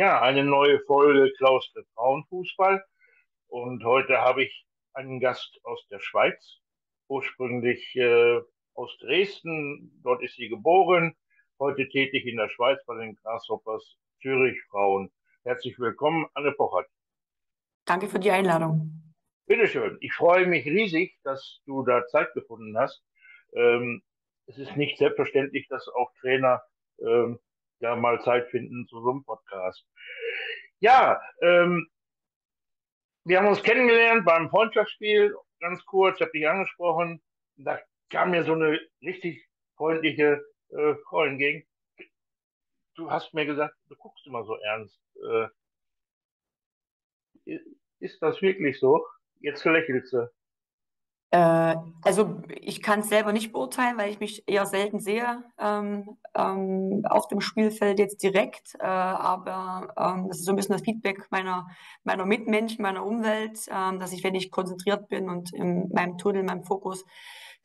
Ja, eine neue Folge Klaus der Frauenfußball. Und heute habe ich einen Gast aus der Schweiz, ursprünglich äh, aus Dresden. Dort ist sie geboren, heute tätig in der Schweiz bei den Grasshoppers Zürich Frauen. Herzlich willkommen, Anne Pochert. Danke für die Einladung. Bitteschön. Ich freue mich riesig, dass du da Zeit gefunden hast. Ähm, es ist nicht selbstverständlich, dass auch Trainer ähm, ja mal Zeit finden zu so einem Podcast. Ja, ähm, wir haben uns kennengelernt beim Freundschaftsspiel, ganz kurz, ich habe dich angesprochen. Da kam mir so eine richtig freundliche äh, Frau entgegen. Du hast mir gesagt, du guckst immer so ernst. Äh, ist das wirklich so? Jetzt lächelst du. Äh, also ich kann es selber nicht beurteilen, weil ich mich eher selten sehe ähm, ähm, auf dem Spielfeld jetzt direkt. Äh, aber ähm, das ist so ein bisschen das Feedback meiner, meiner Mitmenschen, meiner Umwelt, ähm, dass ich, wenn ich konzentriert bin und in meinem Tunnel, in meinem Fokus,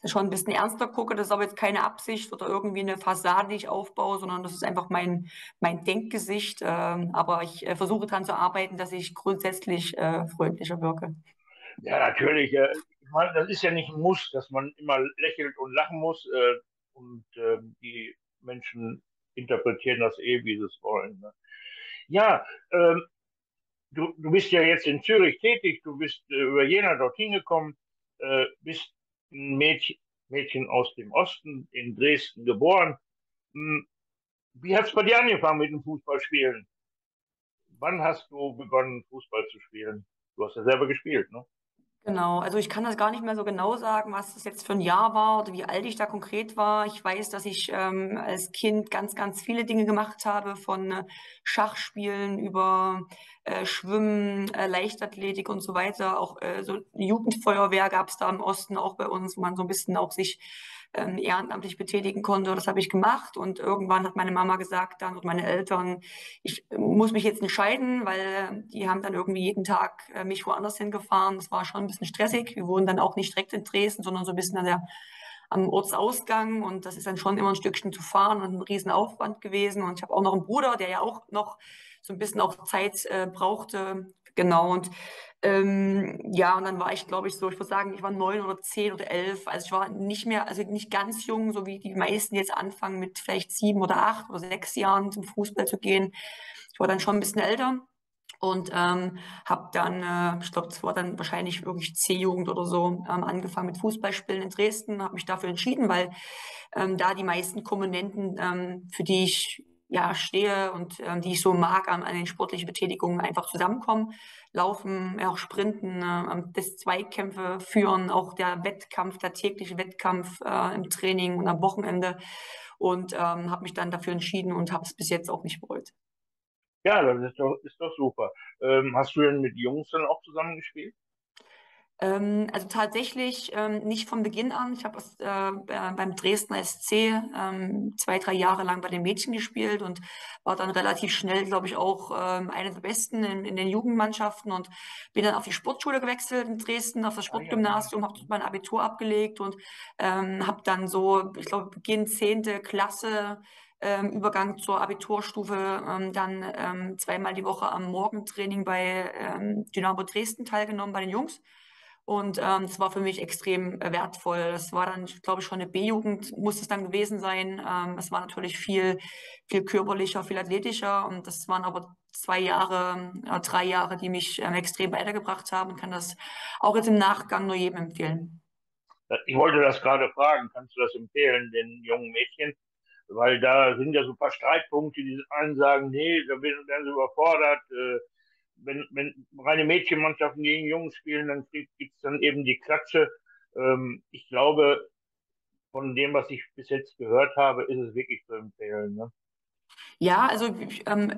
schon ein bisschen ernster gucke. Das ist aber jetzt keine Absicht oder irgendwie eine Fassade, die ich aufbaue, sondern das ist einfach mein, mein Denkgesicht. Ähm, aber ich äh, versuche daran zu arbeiten, dass ich grundsätzlich äh, freundlicher wirke. Ja, natürlich. Meine, das ist ja nicht ein Muss, dass man immer lächelt und lachen muss. Äh, und äh, die Menschen interpretieren das eh, wie sie es wollen. Ne? Ja, ähm, du, du bist ja jetzt in Zürich tätig, du bist äh, über Jena dorthin gekommen, äh, bist ein Mädchen, Mädchen aus dem Osten in Dresden geboren. Hm, wie hat es bei dir angefangen mit dem Fußballspielen? Wann hast du begonnen, Fußball zu spielen? Du hast ja selber gespielt, ne? Genau, also ich kann das gar nicht mehr so genau sagen, was das jetzt für ein Jahr war oder wie alt ich da konkret war. Ich weiß, dass ich ähm, als Kind ganz, ganz viele Dinge gemacht habe, von äh, Schachspielen über äh, Schwimmen, äh, Leichtathletik und so weiter. Auch äh, so Jugendfeuerwehr gab es da im Osten auch bei uns, wo man so ein bisschen auch sich ähm, ehrenamtlich betätigen konnte. Das habe ich gemacht und irgendwann hat meine Mama gesagt dann und meine Eltern, ich muss mich jetzt entscheiden, weil die haben dann irgendwie jeden Tag äh, mich woanders hingefahren. Das war schon ein bisschen stressig. Wir wohnen dann auch nicht direkt in Dresden, sondern so ein bisschen an der am Ortsausgang und das ist dann schon immer ein Stückchen zu fahren und ein Riesenaufwand gewesen. Und ich habe auch noch einen Bruder, der ja auch noch so ein bisschen auch Zeit äh, brauchte. Genau. Und ähm, ja, und dann war ich, glaube ich, so, ich würde sagen, ich war neun oder zehn oder elf. Also ich war nicht mehr, also nicht ganz jung, so wie die meisten jetzt anfangen, mit vielleicht sieben oder acht oder sechs Jahren zum Fußball zu gehen. Ich war dann schon ein bisschen älter und ähm, habe dann, äh, ich glaube, das war dann wahrscheinlich wirklich C-Jugend oder so, ähm, angefangen mit Fußballspielen in Dresden, habe mich dafür entschieden, weil ähm, da die meisten Komponenten, ähm, für die ich ja stehe und ähm, die ich so mag an, an den sportlichen Betätigungen einfach zusammenkommen. Laufen, auch Sprinten, äh, das Zweikämpfe führen, auch der Wettkampf, der tägliche Wettkampf äh, im Training und am Wochenende. Und ähm, habe mich dann dafür entschieden und habe es bis jetzt auch nicht bereut. Ja, das ist doch, ist doch super. Ähm, hast du denn mit Jungs dann auch zusammengespielt? Ähm, also tatsächlich ähm, nicht von Beginn an. Ich habe äh, beim Dresdner SC ähm, zwei, drei Jahre lang bei den Mädchen gespielt und war dann relativ schnell, glaube ich, auch ähm, eine der Besten in, in, den Jugendmannschaften und bin dann auf die Sportschule gewechselt in Dresden, auf das Sportgymnasium, habe mein Abitur abgelegt und ähm, habe dann so, ich glaube, Beginn zehnte Klasse ähm, Übergang zur Abiturstufe ähm, dann ähm, zweimal die Woche am Morgentraining bei ähm, Dynamo Dresden teilgenommen, bei den Jungs. Und ähm, das war für mich extrem äh, wertvoll. Das war dann, glaube ich, schon eine B-Jugend, muss es dann gewesen sein. Ähm, es war natürlich viel, viel körperlicher, viel athletischer. Und das waren aber zwei Jahre, äh, drei Jahre, die mich ähm, extrem weitergebracht haben und kann das auch jetzt im Nachgang nur jedem empfehlen. Ich wollte das gerade fragen. Kannst du das empfehlen, den jungen Mädchen? Weil da sind ja so ein paar Streitpunkte, die einen sagen, nee, da werden sie überfordert. Äh, wenn, wenn reine Mädchenmannschaften gegen Jungs spielen, dann gibt es dann eben die Klatsche. Ähm, ich glaube, von dem, was ich bis jetzt gehört habe, ist es wirklich zu empfehlen. Ne? Ja, also ähm,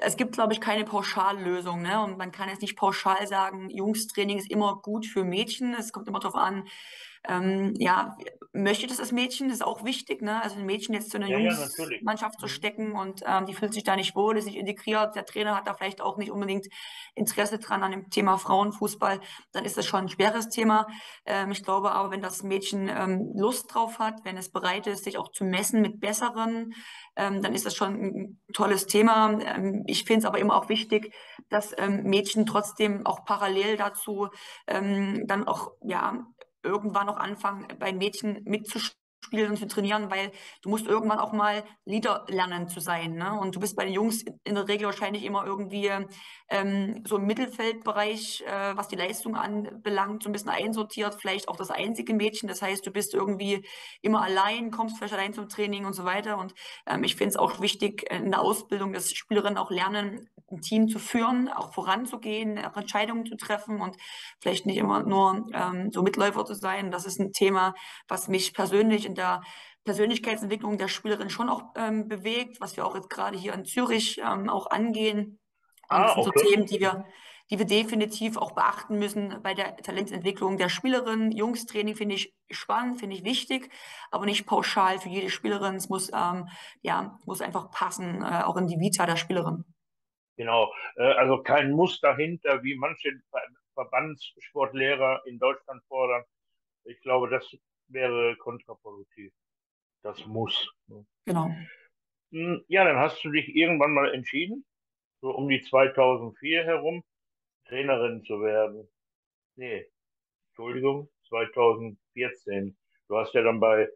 es gibt, glaube ich, keine Pauschallösung. Ne? Und man kann jetzt nicht pauschal sagen, Jungstraining ist immer gut für Mädchen. Es kommt immer darauf an, ähm, ja, möchte das als Mädchen, das ist auch wichtig, ne? Also ein Mädchen jetzt zu einer Ja, ja, Jungsmannschaft zu Mhm. stecken und ähm, die fühlt sich da nicht wohl, ist nicht integriert, der Trainer hat da vielleicht auch nicht unbedingt Interesse dran an dem Thema Frauenfußball, dann ist das schon ein schweres Thema. Ähm, ich glaube aber, wenn das Mädchen ähm, Lust drauf hat, wenn es bereit ist, sich auch zu messen mit Besseren, ähm, dann ist das schon ein tolles Thema. Ähm, ich finde es aber immer auch wichtig, dass ähm, Mädchen trotzdem auch parallel dazu ähm, dann auch ja irgendwann noch anfangen, bei Mädchen mitzuspielen und zu trainieren, weil du musst irgendwann auch mal Leader lernen zu sein. Ne? Und du bist bei den Jungs in der Regel wahrscheinlich immer irgendwie ähm, so im Mittelfeldbereich, äh, was die Leistung anbelangt, so ein bisschen einsortiert, vielleicht auch das einzige Mädchen. Das heißt, du bist irgendwie immer allein, kommst vielleicht allein zum Training und so weiter. Und ähm, ich finde es auch wichtig in der Ausbildung, dass Spielerinnen auch lernen, ein Team zu führen, auch voranzugehen, auch Entscheidungen zu treffen und vielleicht nicht immer nur ähm, so Mitläufer zu sein. Das ist ein Thema, was mich persönlich in der Persönlichkeitsentwicklung der Spielerin schon auch ähm, bewegt, was wir auch jetzt gerade hier in Zürich ähm, auch angehen. Ah, das sind so okay. Themen, die wir, die wir definitiv auch beachten müssen bei der Talententwicklung der Spielerin. Jungstraining finde ich spannend, finde ich wichtig, aber nicht pauschal für jede Spielerin. Es muss, ähm, ja, muss einfach passen, äh, auch in die Vita der Spielerin. Genau. Äh, also kein Muss dahinter, wie manche Verbandssportlehrer in Deutschland fordern. Ich glaube, das wäre kontraproduktiv. Das muss. ne? Genau. Hm, Ja, dann hast du dich irgendwann mal entschieden, so um die 2004 herum, Trainerin zu werden. Nee, Entschuldigung, 2014. Du hast ja dann bei,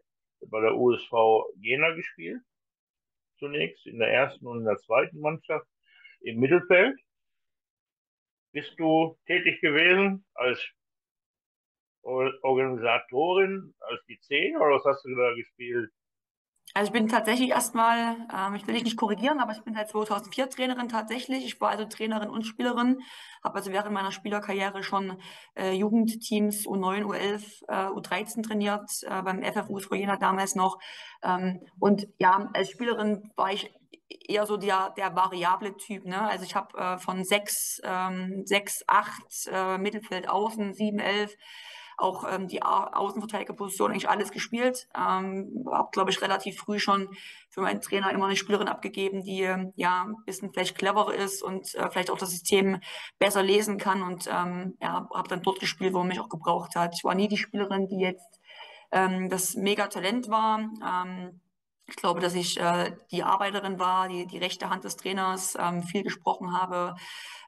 bei der USV Jena gespielt, zunächst in der ersten und in der zweiten Mannschaft im Mittelfeld. Bist du tätig gewesen als Organisatorin, als die 10 oder was hast du da gespielt? Also ich bin tatsächlich erstmal, ähm, ich will dich nicht korrigieren, aber ich bin seit 2004 Trainerin tatsächlich. Ich war also Trainerin und Spielerin, habe also während meiner Spielerkarriere schon äh, Jugendteams U9, U11, äh, U13 trainiert, äh, beim FFU Jena damals noch. Ähm, und ja, als Spielerin war ich eher so der, der variable Typ. Ne? Also ich habe äh, von 6, ähm, 6, 8 äh, Mittelfeld außen, 7, 11 auch ähm, die Au Außenverteidigerposition eigentlich alles gespielt. Ähm, habe, glaube ich, relativ früh schon für meinen Trainer immer eine Spielerin abgegeben, die ähm, ja ein bisschen vielleicht cleverer ist und äh, vielleicht auch das System besser lesen kann. Und ähm, ja, habe dann dort gespielt, wo er mich auch gebraucht hat. Ich war nie die Spielerin, die jetzt ähm, das Mega-Talent war. Ähm, ich glaube, dass ich äh, die Arbeiterin war, die, die rechte Hand des Trainers, ähm, viel gesprochen habe,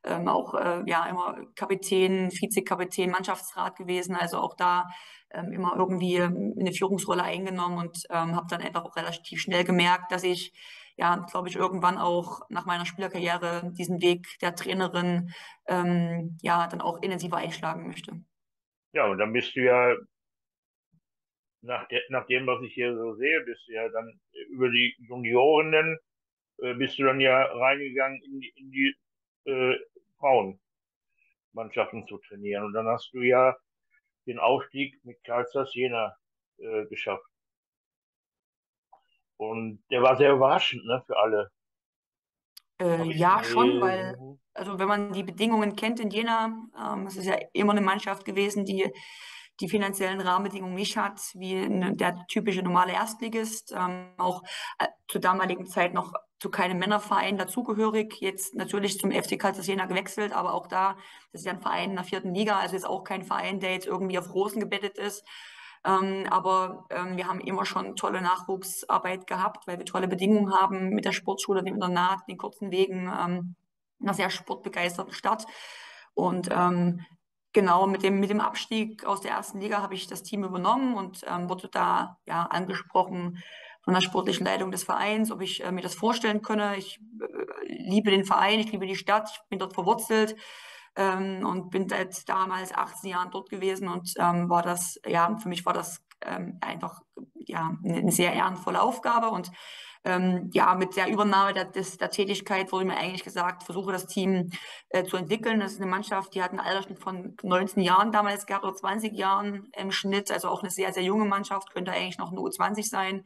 ähm, auch äh, ja immer Kapitän, Vizekapitän, Mannschaftsrat gewesen, also auch da ähm, immer irgendwie eine Führungsrolle eingenommen und ähm, habe dann einfach auch relativ schnell gemerkt, dass ich ja, glaube ich, irgendwann auch nach meiner Spielerkarriere diesen Weg der Trainerin ähm, ja dann auch intensiver einschlagen möchte. Ja, und dann bist du ja, nach, de nach dem, was ich hier so sehe, bist du ja dann über die Juniorinnen, äh, bist du dann ja reingegangen in die, in die äh, Frauenmannschaften zu trainieren. Und dann hast du ja den Aufstieg mit Karl Zeiss Jena äh, geschafft. Und der war sehr überraschend, ne, für alle. Äh, ja, schon, weil, also wenn man die Bedingungen kennt in Jena, ähm, es ist ja immer eine Mannschaft gewesen, die die finanziellen Rahmenbedingungen nicht hat, wie der typische normale Erstligist, ähm, auch äh, zur damaligen Zeit noch zu keinem Männerverein dazugehörig, jetzt natürlich zum FC Jena gewechselt, aber auch da, das ist ja ein Verein in der vierten Liga, also jetzt auch kein Verein, der jetzt irgendwie auf Rosen gebettet ist. Ähm, aber ähm, wir haben immer schon tolle Nachwuchsarbeit gehabt, weil wir tolle Bedingungen haben mit der Sportschule, dem Internat, den kurzen Wegen, ähm, einer sehr sportbegeisterten Stadt. Und ähm, genau mit dem, mit dem Abstieg aus der ersten Liga habe ich das Team übernommen und ähm, wurde da ja angesprochen von der sportlichen Leitung des Vereins, ob ich äh, mir das vorstellen könne. Ich äh, liebe den Verein, ich liebe die Stadt, ich bin dort verwurzelt ähm, und bin seit damals 18 Jahren dort gewesen und ähm, war das, ja, für mich war das ähm, einfach ja, eine sehr ehrenvolle Aufgabe und ähm, ja, mit der Übernahme der, des, der Tätigkeit wurde mir eigentlich gesagt, versuche das Team äh, zu entwickeln. Das ist eine Mannschaft, die hat einen Altersschnitt von 19 Jahren damals gehabt oder 20 Jahren im Schnitt, also auch eine sehr, sehr junge Mannschaft, könnte eigentlich noch eine U20 sein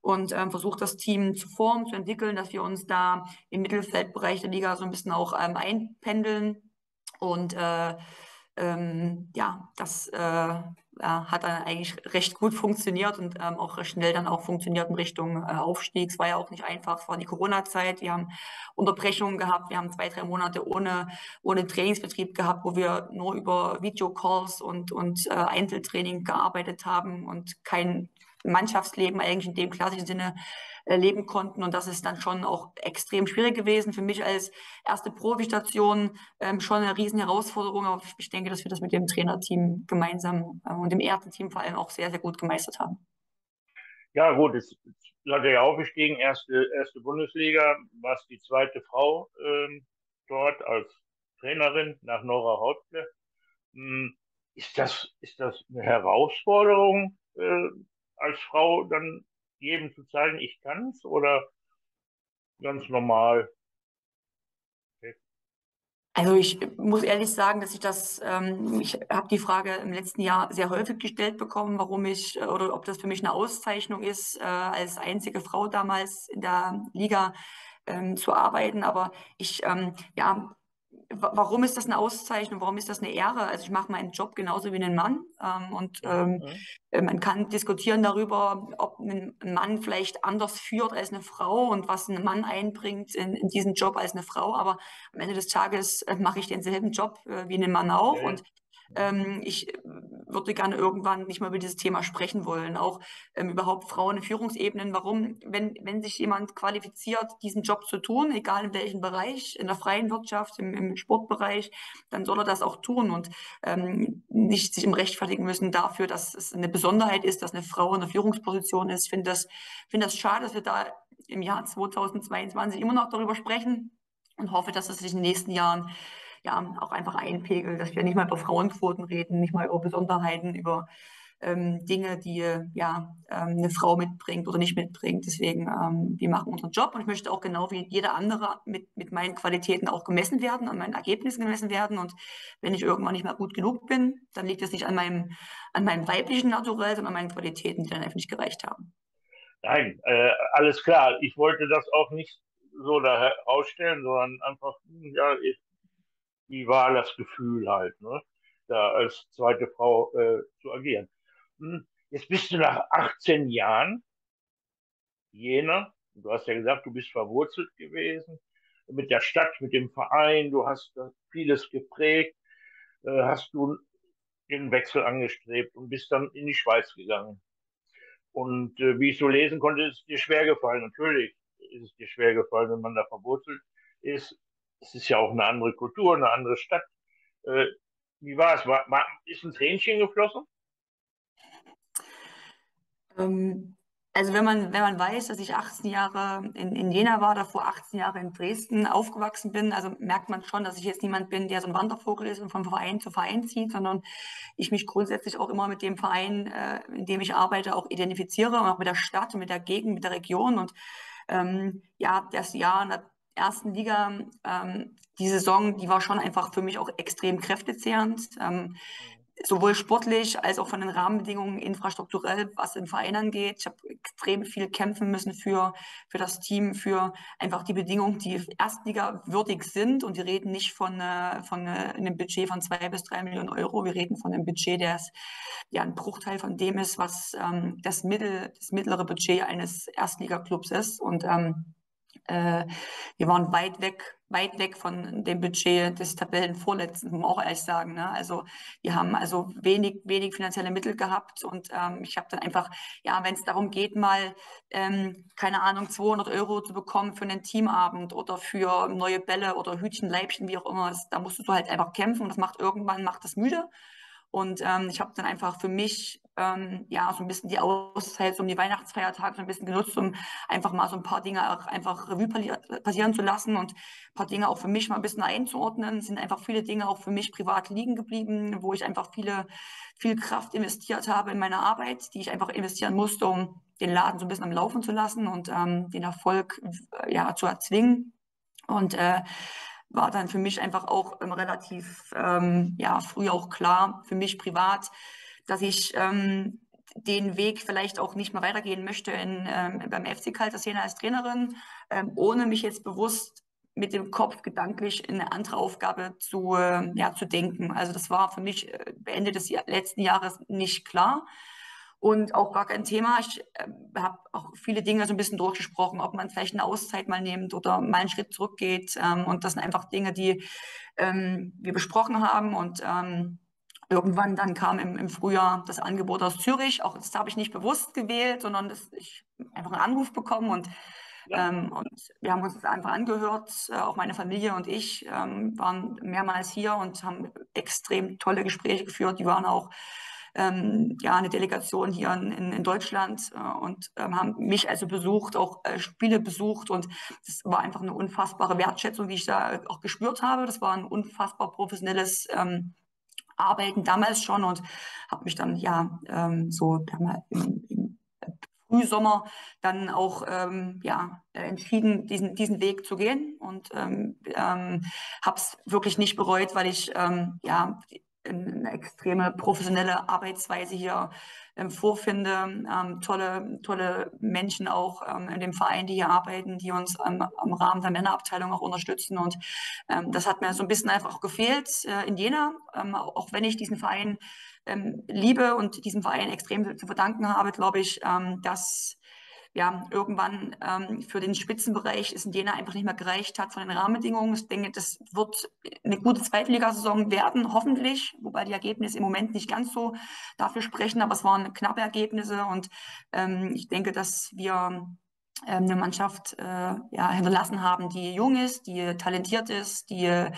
und ähm, versucht das Team zu formen, zu entwickeln, dass wir uns da im Mittelfeldbereich der Liga so ein bisschen auch ähm, einpendeln. Und äh, ähm, ja, das äh, ja, hat dann eigentlich recht gut funktioniert und ähm, auch recht schnell dann auch funktioniert in Richtung äh, Aufstieg. Es war ja auch nicht einfach, es war die Corona-Zeit, wir haben Unterbrechungen gehabt, wir haben zwei, drei Monate ohne, ohne Trainingsbetrieb gehabt, wo wir nur über Videocalls und, und äh, Einzeltraining gearbeitet haben und kein Mannschaftsleben eigentlich in dem klassischen Sinne äh, leben konnten. Und das ist dann schon auch extrem schwierig gewesen. Für mich als erste Profi-Station ähm, schon eine riesen Herausforderung. Aber ich denke, dass wir das mit dem Trainerteam gemeinsam äh, und dem ersten Team vor allem auch sehr, sehr gut gemeistert haben. Ja, gut, es seid ja aufgestiegen, erste, erste Bundesliga, warst die zweite Frau ähm, dort als Trainerin nach Nora Hauptle. Hm, ist das, ist das eine Herausforderung, äh, als Frau dann jedem zu zeigen, ich kann's oder ganz normal? Also ich muss ehrlich sagen, dass ich das, ähm, ich habe die Frage im letzten Jahr sehr häufig gestellt bekommen, warum ich äh, oder ob das für mich eine Auszeichnung ist, äh, als einzige Frau damals in der Liga ähm, zu arbeiten. Aber ich, ähm, ja, warum ist das eine Auszeichnung? Warum ist das eine Ehre? Also ich mache meinen Job genauso wie ein Mann. Ähm, und ähm, mhm. Man kann diskutieren darüber, ob ein Mann vielleicht anders führt als eine Frau und was ein Mann einbringt in, in diesen Job als eine Frau. Aber am Ende des Tages äh, mache ich denselben Job äh, wie ein Mann auch. Ja. Und ich äh, würde gerne irgendwann nicht mal über dieses Thema sprechen wollen. Auch ähm, überhaupt Frauen in Führungsebenen. Warum, wenn, wenn sich jemand qualifiziert, diesen Job zu tun, egal in welchem Bereich, in der freien Wirtschaft, im, im Sportbereich, dann soll er das auch tun und ähm, nicht sich im rechtfertigen müssen dafür, dass es eine Besonderheit ist, dass eine Frau in der Führungsposition ist. Ich finde das, finde das schade, dass wir da im Jahr 2022 immer noch darüber sprechen und hoffe, dass es sich in den nächsten Jahren ja auch einfach einpegelt, dass wir nicht mal über Frauenquoten reden, nicht mal über Besonderheiten, über ähm, Dinge, die ja ähm, eine Frau mitbringt oder nicht mitbringt. Deswegen, ähm, wir machen unseren Job und ich möchte auch genau wie jeder andere mit, mit meinen Qualitäten auch gemessen werden, an meinen Ergebnissen gemessen werden. Und wenn ich irgendwann nicht mehr gut genug bin, dann liegt es nicht an meinem, an meinem weiblichen Naturell, sondern an meinen Qualitäten, die dann einfach nicht gereicht haben. Nein, äh, alles klar. Ich wollte das auch nicht so da herausstellen, sondern einfach, ja, ich wie war das Gefühl halt, ne? da als zweite Frau äh, zu agieren. Hm, jetzt bist du nach 18 Jahren Jena, du hast ja gesagt, du bist verwurzelt gewesen mit der Stadt, mit dem Verein, du hast vieles geprägt, äh, hast du den Wechsel angestrebt und bist dann in die Schweiz gegangen. Und äh, wie ich so lesen konnte, ist es dir schwer gefallen. Natürlich ist es dir schwer gefallen, wenn man da verwurzelt ist es ist ja auch eine andere Kultur, eine andere Stadt. Äh, wie war es? War, war, ist ein Tränchen geflossen? Ähm, also wenn man, wenn man weiß, dass ich 18 Jahre in, in Jena war, davor 18 Jahre in Dresden aufgewachsen bin, also merkt man schon, dass ich jetzt niemand bin, der so ein Wandervogel ist und von Verein zu Verein zieht, sondern ich mich grundsätzlich auch immer mit dem Verein, äh, in dem ich arbeite, auch identifiziere und auch mit der Stadt, mit der Gegend, mit der Region und ähm, ja, das Jahr ersten Liga, ähm, die Saison, die war schon einfach für mich auch extrem kräftezehrend. Ähm, sowohl sportlich als auch von den Rahmenbedingungen infrastrukturell, was den Verein angeht. Ich habe extrem viel kämpfen müssen für, für das Team, für einfach die Bedingungen, die Erstliga würdig sind. Und wir reden nicht von, äh, von äh, einem Budget von zwei bis drei Millionen Euro. Wir reden von einem Budget, der ja ein Bruchteil von dem ist, was ähm, das, mittel, das mittlere Budget eines Erstligaklubs ist. Und ähm, äh, wir waren weit weg, weit weg von dem Budget des Tabellenvorletzten, muss man auch ehrlich sagen. Ne? Also wir haben also wenig, wenig finanzielle Mittel gehabt und ähm, ich habe dann einfach, ja, wenn es darum geht, mal, ähm, keine Ahnung, 200 Euro zu bekommen für einen Teamabend oder für neue Bälle oder Hütchen, Leibchen, wie auch immer, da musst du halt einfach kämpfen und das macht irgendwann, macht das müde. Und ähm, ich habe dann einfach für mich ähm, ja so ein bisschen die Auszeit, um die Weihnachtsfeiertage so ein bisschen genutzt, um einfach mal so ein paar Dinge auch einfach Revue passieren zu lassen und ein paar Dinge auch für mich mal ein bisschen einzuordnen. Es sind einfach viele Dinge auch für mich privat liegen geblieben, wo ich einfach viele, viel Kraft investiert habe in meine Arbeit, die ich einfach investieren musste, um den Laden so ein bisschen am Laufen zu lassen und ähm, den Erfolg äh, ja zu erzwingen. Und äh, war dann für mich einfach auch ähm, relativ ähm, ja, früh auch klar, für mich privat, dass ich ähm, den Weg vielleicht auch nicht mehr weitergehen möchte in, ähm, beim FC Kaltersjena als Trainerin, ähm, ohne mich jetzt bewusst mit dem Kopf gedanklich in eine andere Aufgabe zu, äh, ja, zu denken. Also das war für mich äh, Ende des letzten Jahres nicht klar und auch gar kein Thema. Ich äh, habe auch viele Dinge so ein bisschen durchgesprochen, ob man vielleicht eine Auszeit mal nimmt oder mal einen Schritt zurückgeht. Ähm, und das sind einfach Dinge, die ähm, wir besprochen haben und ähm, Irgendwann dann kam im, im Frühjahr das Angebot aus Zürich. Auch das habe ich nicht bewusst gewählt, sondern das, ich einfach einen Anruf bekommen und, ja. ähm, und wir haben uns das einfach angehört. Äh, auch meine Familie und ich ähm, waren mehrmals hier und haben extrem tolle Gespräche geführt. Die waren auch ähm, ja, eine Delegation hier in, in Deutschland äh, und ähm, haben mich also besucht, auch äh, Spiele besucht und das war einfach eine unfassbare Wertschätzung, die ich da auch gespürt habe. Das war ein unfassbar professionelles ähm, Arbeiten damals schon und habe mich dann ja ähm, so im, im Frühsommer dann auch ähm, ja, entschieden, diesen, diesen Weg zu gehen und ähm, ähm, habe es wirklich nicht bereut, weil ich ähm, ja eine extreme professionelle Arbeitsweise hier ähm, vorfinde. Ähm, tolle, tolle Menschen auch ähm, in dem Verein, die hier arbeiten, die uns am Rahmen der Männerabteilung auch unterstützen. Und ähm, das hat mir so ein bisschen einfach gefehlt äh, in Jena, ähm, auch wenn ich diesen Verein ähm, liebe und diesem Verein extrem zu verdanken habe, glaube ich, dass ja, irgendwann ähm, für den Spitzenbereich es in Jena einfach nicht mehr gereicht hat von den Rahmenbedingungen. Ich denke, das wird eine gute Zweitligasaison werden, hoffentlich, wobei die Ergebnisse im Moment nicht ganz so dafür sprechen, aber es waren knappe Ergebnisse und ähm, ich denke, dass wir ähm, eine Mannschaft äh, ja, hinterlassen haben, die jung ist, die talentiert ist, die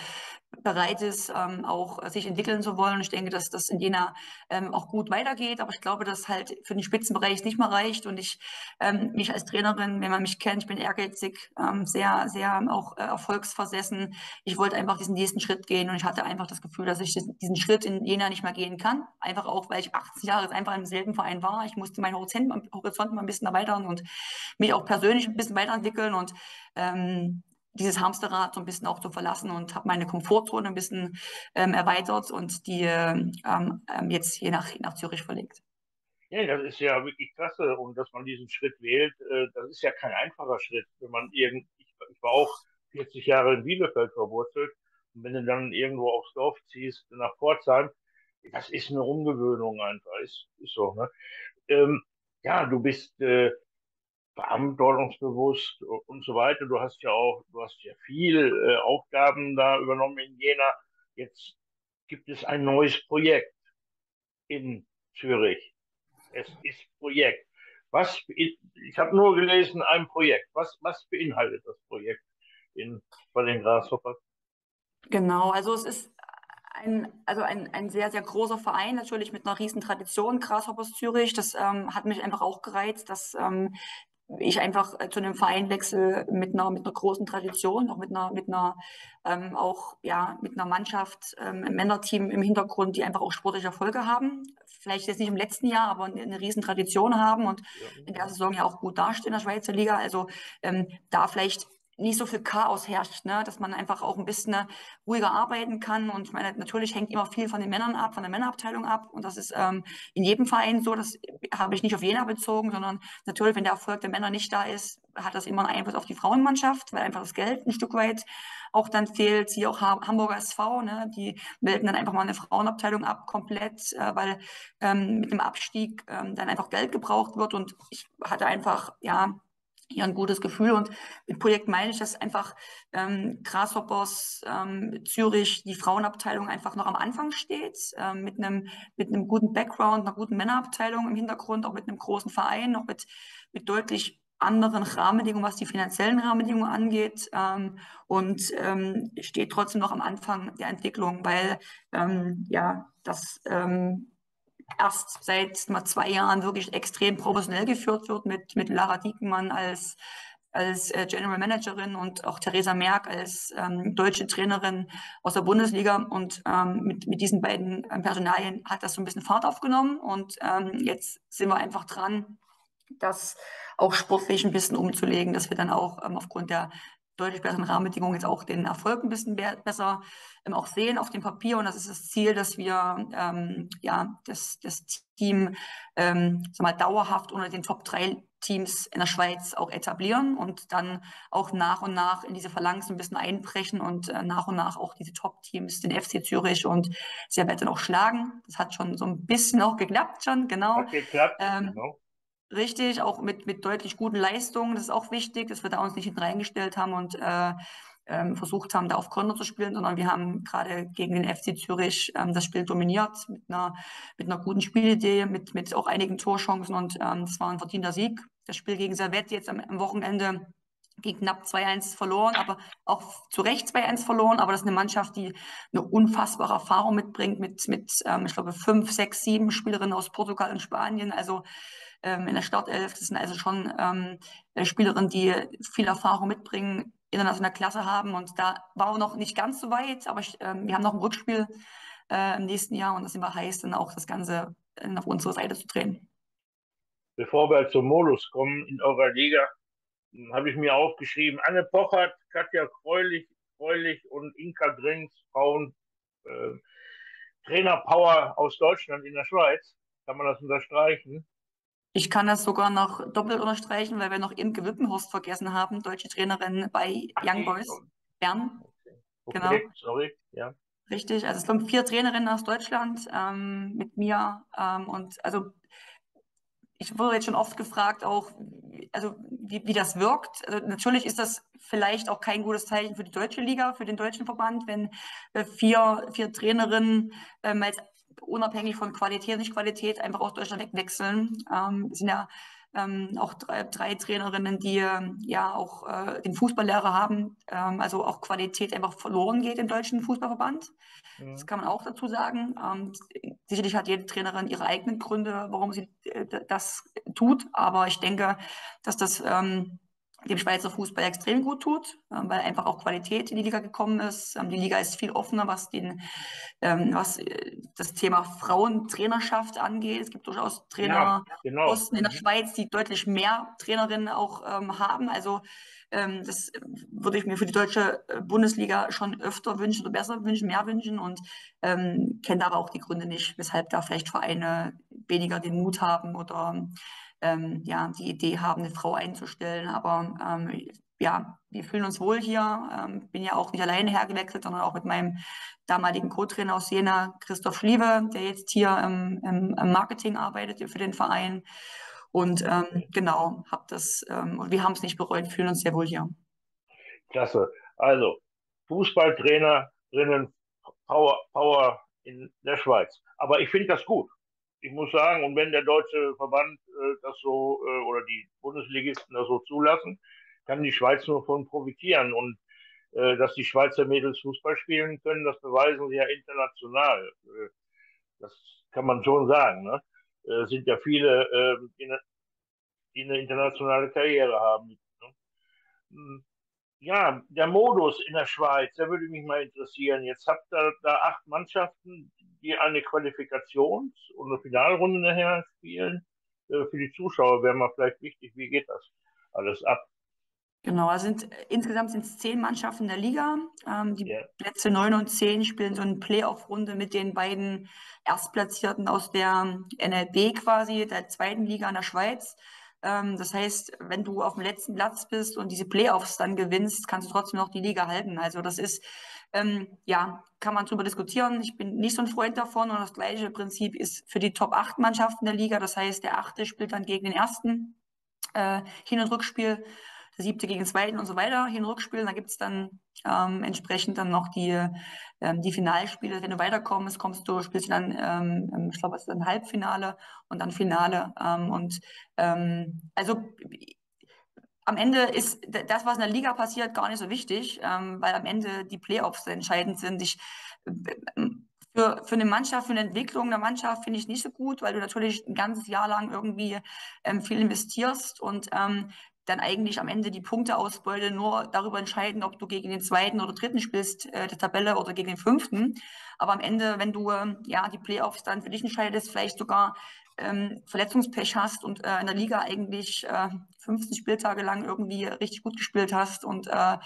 bereit ist, ähm, auch äh, sich entwickeln zu wollen. Ich denke, dass das in Jena ähm, auch gut weitergeht, aber ich glaube, dass halt für den Spitzenbereich nicht mehr reicht und ich ähm, mich als Trainerin, wenn man mich kennt, ich bin ehrgeizig, ähm, sehr, sehr auch äh, erfolgsversessen. Ich wollte einfach diesen nächsten Schritt gehen und ich hatte einfach das Gefühl, dass ich diesen Schritt in Jena nicht mehr gehen kann. Einfach auch, weil ich 18 Jahre einfach im selben Verein war. Ich musste meinen Horizont, Horizont mal ein bisschen erweitern und mich auch persönlich ein bisschen weiterentwickeln und ähm, dieses Hamsterrad so ein bisschen auch zu verlassen und habe meine Komfortzone ein bisschen ähm, erweitert und die ähm, ähm, jetzt hier nach, nach Zürich verlegt. Ja, das ist ja wirklich klasse und dass man diesen Schritt wählt, äh, das ist ja kein einfacher Schritt, wenn man irgend, ich, ich war auch 40 Jahre in Bielefeld verwurzelt und wenn du dann irgendwo aufs Dorf ziehst, nach Pforzheim, das ist eine Umgewöhnung einfach, ist, ist so, ne? Ähm, ja, du bist äh, verantwortungsbewusst und so weiter. Du hast ja auch, du hast ja viel äh, Aufgaben da übernommen in Jena. Jetzt gibt es ein neues Projekt in Zürich. Es ist Projekt. Was, ich habe nur gelesen, ein Projekt. Was, was beinhaltet das Projekt in, bei den Grasshoppers? Genau, also es ist ein, also ein, ein sehr, sehr großer Verein, natürlich mit einer riesen Tradition, Grasshoppers Zürich. Das ähm, hat mich einfach auch gereizt, dass ähm, ich einfach äh, zu einem Verein wechsle mit einer, mit einer großen Tradition, auch mit einer, mit einer, ähm, auch, ja, mit einer Mannschaft, ähm, ein Männerteam im Hintergrund, die einfach auch sportliche Erfolge haben. Vielleicht jetzt nicht im letzten Jahr, aber eine, eine riesen Tradition haben und in der Saison ja auch gut dastehen in der Schweizer Liga. Also ähm, da vielleicht nicht so viel Chaos herrscht, ne? dass man einfach auch ein bisschen ne, ruhiger arbeiten kann. Und ich meine, natürlich hängt immer viel von den Männern ab, von der Männerabteilung ab. Und das ist ähm, in jedem Verein so. Das habe ich nicht auf Jena bezogen, sondern natürlich, wenn der Erfolg der Männer nicht da ist, hat das immer einen Einfluss auf die Frauenmannschaft, weil einfach das Geld ein Stück weit auch dann fehlt. Hier auch Hamburger SV, ne? die melden dann einfach mal eine Frauenabteilung ab, komplett, äh, weil ähm, mit dem Abstieg ähm, dann einfach Geld gebraucht wird. Und ich hatte einfach, ja, hier ein gutes Gefühl. Und mit Projekt meine ich, dass einfach ähm, Grasshoppers ähm, Zürich, die Frauenabteilung einfach noch am Anfang steht, ähm, mit einem mit einem guten Background, einer guten Männerabteilung im Hintergrund, auch mit einem großen Verein, noch mit, mit deutlich anderen Rahmenbedingungen, was die finanziellen Rahmenbedingungen angeht ähm, und ähm, steht trotzdem noch am Anfang der Entwicklung, weil ähm, ja das ähm, erst seit mal zwei Jahren wirklich extrem professionell geführt wird mit, mit Lara Diekenmann als, als äh, General Managerin und auch Theresa Merck als ähm, deutsche Trainerin aus der Bundesliga. Und ähm, mit, mit diesen beiden ähm, Personalien hat das so ein bisschen Fahrt aufgenommen. Und ähm, jetzt sind wir einfach dran, das auch sportlich ein bisschen umzulegen, dass wir dann auch ähm, aufgrund der deutlich besseren Rahmenbedingungen jetzt auch den Erfolg ein bisschen besser ähm, auch sehen auf dem Papier. Und das ist das Ziel, dass wir ähm, ja, das, das Team ähm, sag mal, dauerhaft unter den Top 3 Top-Teams in der Schweiz auch etablieren und dann auch nach und nach in diese Phalanx ein bisschen einbrechen und äh, nach und nach auch diese Top-Teams, den FC Zürich und Servette auch schlagen. Das hat schon so ein bisschen auch geklappt schon, genau. Hat geklappt, ähm, genau. Richtig, auch mit, mit deutlich guten Leistungen. Das ist auch wichtig, dass wir da uns nicht hinten reingestellt haben und äh, ähm, versucht haben, da auf Konter zu spielen, sondern wir haben gerade gegen den FC Zürich ähm, das Spiel dominiert mit einer, mit einer guten Spielidee, mit, mit auch einigen Torchancen und ähm, es war ein verdienter Sieg. Das Spiel gegen Servette jetzt am, am Wochenende gegen knapp 2-1 verloren, aber auch zu Recht 2-1 verloren. Aber das ist eine Mannschaft, die eine unfassbare Erfahrung mitbringt mit, mit ähm, ich glaube, fünf, sechs, sieben Spielerinnen aus Portugal und Spanien. Also ähm, in der Startelf. Das sind also schon ähm, Spielerinnen, die viel Erfahrung mitbringen internationale Klasse haben. Und da war auch noch nicht ganz so weit, aber ich, ähm, wir haben noch ein Rückspiel äh, im nächsten Jahr und da sind wir heiß, dann auch das Ganze äh, auf unsere Seite zu drehen. Bevor wir zum Modus kommen in eurer Liga, hm, habe ich mir aufgeschrieben, Anne Pochert, Katja Freulich, Freulich und Inka Grings, Frauen, äh, Trainer Power aus Deutschland in der Schweiz. Kann man das unterstreichen? Ich kann das sogar noch doppelt unterstreichen, weil wir noch Imke Wippenhorst vergessen haben, deutsche Trainerin bei Young Boys Bern. Okay. Genau. Sorry, ja. Richtig, also es sind vier Trainerinnen aus Deutschland ähm, mit mir. Ähm, und also ich wurde jetzt schon oft gefragt, auch also wie, wie das wirkt. Also natürlich ist das vielleicht auch kein gutes Zeichen für die deutsche Liga, für den deutschen Verband, wenn äh, vier, vier Trainerinnen ähm, als unabhängig von Qualität und Nicht-Qualität einfach aus Deutschland wegwechseln. Ähm, es sind ja ähm, auch drei, drei, Trainerinnen, die ja auch äh, den Fußballlehrer haben, ähm, also auch Qualität einfach verloren geht im deutschen Fußballverband. Mhm. Das kann man auch dazu sagen. Ähm, sicherlich hat jede Trainerin ihre eigenen Gründe, warum sie äh, das tut, aber ich denke, dass das ähm, dem Schweizer Fußball extrem gut tut, ähm, weil einfach auch Qualität in die Liga gekommen ist. Ähm, die Liga ist viel offener, was, den, ähm, was äh, das Thema Frauentrainerschaft angeht. Es gibt durchaus Trainer ja, genau. in der mhm. Schweiz, die deutlich mehr Trainerinnen auch haben. Also das würde ich mir für die deutsche äh, Bundesliga schon öfter wünschen oder besser wünschen, mehr wünschen und ähm, kenne aber auch die Gründe nicht, weshalb da vielleicht Vereine weniger den Mut haben oder ähm, ja, die Idee haben, eine Frau einzustellen. Aber ähm, ja, wir fühlen uns wohl hier. Ähm, bin ja auch nicht alleine hergewechselt, sondern auch mit meinem damaligen Co-Trainer aus Jena, Christoph Schliewe, der jetzt hier im, im, im Marketing arbeitet für den Verein. Und ähm, genau, hab das, ähm, wir haben es nicht bereut, fühlen uns sehr wohl hier. Klasse. Also, Fußballtrainerinnen Power, Power in der Schweiz. Aber ich finde das gut ich muss sagen, und wenn der deutsche Verband äh, das so äh, oder die Bundesligisten das so zulassen, kann die Schweiz nur von profitieren. Und äh, dass die Schweizer Mädels Fußball spielen können, das beweisen sie ja international. Äh, das kann man schon sagen. Ne? Äh, sind ja viele, äh, die, eine, die eine internationale Karriere haben. Ne? Hm. Ja, der Modus in der Schweiz, der würde mich mal interessieren. Jetzt habt ihr da acht Mannschaften, die eine Qualifikations- und eine Finalrunde nachher spielen. Äh, für die Zuschauer wäre mal vielleicht wichtig, wie geht das alles ab? Genau, also sind, insgesamt sind es zehn Mannschaften der Liga. Ähm, die yeah. Plätze neun und zehn spielen so eine Playoff-Runde mit den beiden Erstplatzierten aus der NLB quasi, der zweiten Liga in der Schweiz. Ähm, das heißt, wenn du auf dem letzten Platz bist und diese Playoffs dann gewinnst, kannst du trotzdem noch die Liga halten. Also das ist, ähm, ja, kann man darüber diskutieren. Ich bin nicht so ein Freund davon und das gleiche Prinzip ist für die Top 8 Mannschaften der Liga. Das heißt, der achte spielt dann gegen den ersten äh, Hin- und Rückspiel der siebte gegen den zweiten und so weiter hin und rückspielen. Da gibt es dann ähm, entsprechend dann noch die, ähm, die Finalspiele. Wenn du weiterkommst, kommst du, spielst du dann, ähm, ähm ich glaube, es ist ein Halbfinale und dann Finale. Ähm, und ähm, also am Ende ist das, was in der Liga passiert, gar nicht so wichtig, weil am Ende die Playoffs entscheidend sind. Ich, für, für eine Mannschaft, für eine Entwicklung der Mannschaft finde ich nicht so gut, weil du natürlich ein ganzes Jahr lang irgendwie ähm, viel investierst und ähm, dann eigentlich am Ende die Punkteausbeute nur darüber entscheiden, ob du gegen den zweiten oder dritten spielst äh, der Tabelle oder gegen den fünften. Aber am Ende, wenn du äh, ja die Playoffs dann für dich entscheidest, vielleicht sogar ähm, Verletzungspech hast und äh, in der Liga eigentlich äh, 15 Spieltage lang irgendwie richtig gut gespielt hast und äh,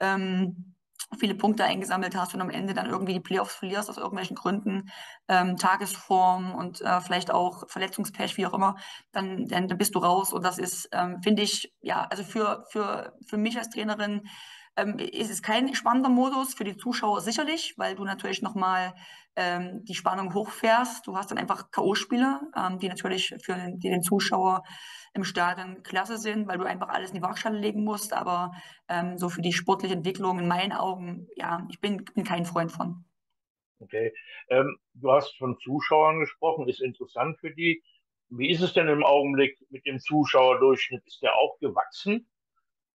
ähm, viele Punkte eingesammelt hast und am Ende dann irgendwie die Playoffs verlierst aus irgendwelchen Gründen, ähm, Tagesform und äh, vielleicht auch Verletzungspech, wie auch immer, dann, dann, dann bist du raus. Und das ist, ähm, finde ich, ja, also für, für, für mich als Trainerin ähm, ist es kein spannender Modus, für die Zuschauer sicherlich, weil du natürlich nochmal ähm, die Spannung hochfährst. Du hast dann einfach K.O.-Spiele, ähm, die natürlich für den, die den Zuschauer im Stadion klasse sind, weil du einfach alles in die Waagschale legen musst. Aber ähm, so für die sportliche Entwicklung in meinen Augen, ja, ich bin, bin kein Freund von. Okay. Ähm, du hast von Zuschauern gesprochen, ist interessant für die. Wie ist es denn im Augenblick mit dem Zuschauerdurchschnitt? Ist der auch gewachsen?